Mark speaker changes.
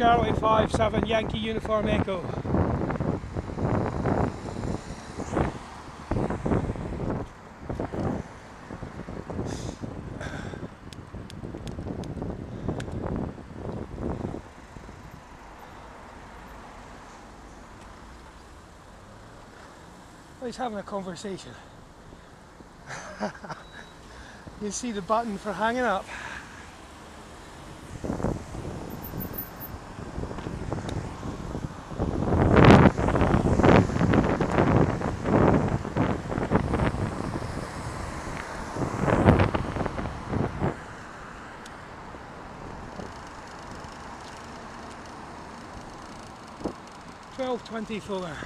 Speaker 1: Charlie 5-7 Yankee Uniform Echo. Well, he's having a conversation. you see the button for hanging up. 12.24